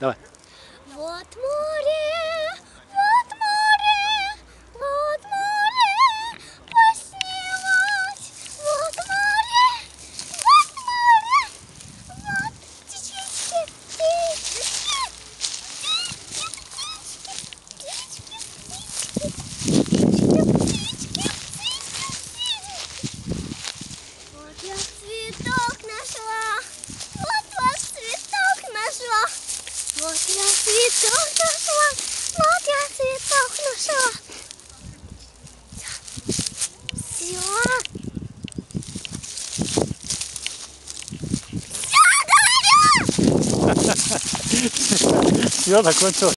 Давай. Вот море, вот море, вот море, поснимать. Вот море, вот море, вот птички, птички, Вот я цветок Not your sweet dog, just one. Not your sweet dog, no sure. Sure. Sure, Dario! Sure, da, komm schon.